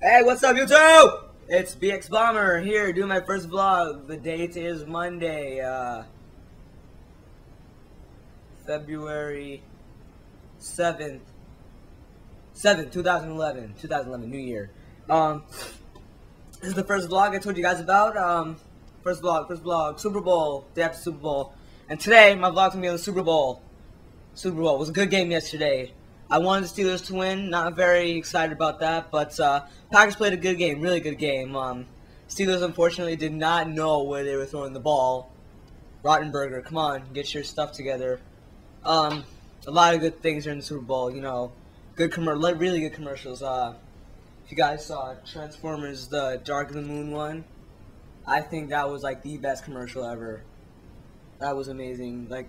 Hey, what's up, YouTube? It's BX Bomber here doing my first vlog. The date is Monday, uh, February 7th, 7th, 2011, 2011, New Year. Um, this is the first vlog I told you guys about. Um, first vlog, first vlog, Super Bowl, day after Super Bowl. And today, my vlog's gonna be on the Super Bowl. Super Bowl. It was a good game yesterday. I wanted the Steelers to win. Not very excited about that, but uh, Packers played a good game, really good game. Um, Steelers unfortunately did not know where they were throwing the ball. Rottenberger, come on, get your stuff together. Um, a lot of good things are in the Super Bowl. You know, good commer- really good commercials. Uh, if you guys saw Transformers, the Dark of the Moon one, I think that was like the best commercial ever. That was amazing. Like,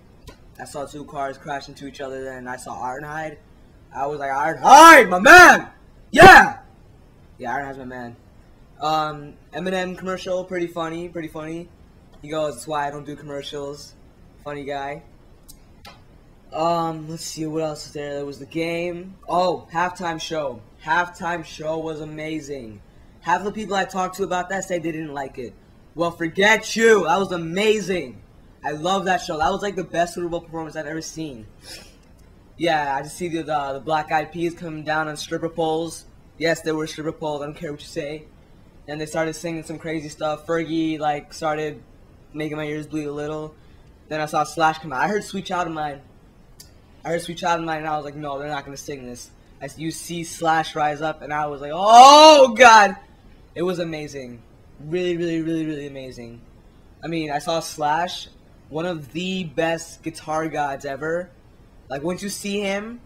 I saw two cars crash into each other, and I saw Ironhide I was like, Ironhide, my man! Yeah! Yeah, Ironhide's my man. Um, Eminem commercial, pretty funny, pretty funny. He goes, that's why I don't do commercials. Funny guy. Um, let's see, what else is there? There was the game. Oh, halftime show. Halftime show was amazing. Half the people I talked to about that say they didn't like it. Well, forget you. That was amazing. I love that show. That was like the best Super Bowl performance I've ever seen. Yeah, I just see the, the, the Black Eyed Peas coming down on stripper poles. Yes, they were stripper poles. I don't care what you say. And they started singing some crazy stuff. Fergie like started making my ears bleed a little. Then I saw Slash come out. I heard Sweet Child of Mine. I heard Sweet Child of Mine, and I was like, no, they're not gonna sing this. As you see Slash rise up, and I was like, oh god, it was amazing, really, really, really, really amazing. I mean, I saw Slash, one of the best guitar gods ever like once you see him,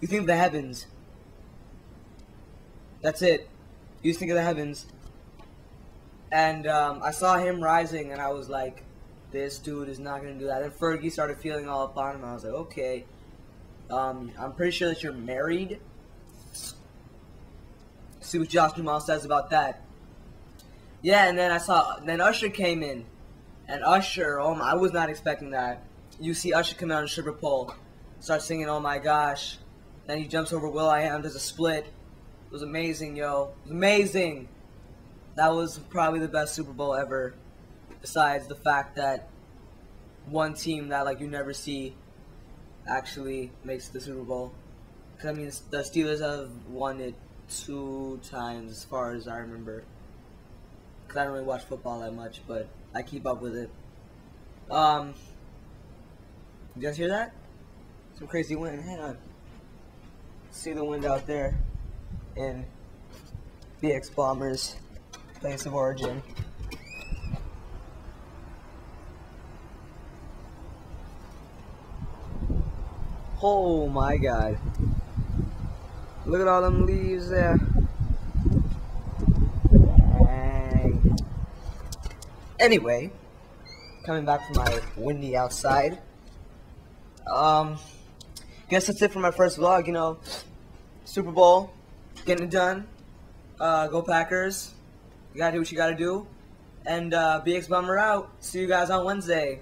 you think of the heavens. That's it. You think of the heavens. And um, I saw him rising, and I was like, "This dude is not gonna do that." Then Fergie started feeling all up on him. I was like, "Okay, um, I'm pretty sure that you're married." See what Josh Duhamel says about that. Yeah, and then I saw then Usher came in, and Usher, oh my, I was not expecting that. You see Usher come out on stripper pole starts singing Oh My Gosh. Then he jumps over Will I Am, does a split. It was amazing, yo. It was amazing. That was probably the best Super Bowl ever. Besides the fact that one team that like you never see actually makes the Super Bowl. Cause I mean the Steelers have won it two times as far as I remember. Cause I don't really watch football that much, but I keep up with it. Um, Did you guys hear that? Some crazy wind. Hang on. See the wind out there in BX Bombers place of origin. Oh my god. Look at all them leaves there. Dang. Anyway, coming back from my windy outside. Um, guess that's it for my first vlog. You know, Super Bowl, getting it done. Uh, go Packers. You gotta do what you gotta do. And uh, BX Bomber out. See you guys on Wednesday.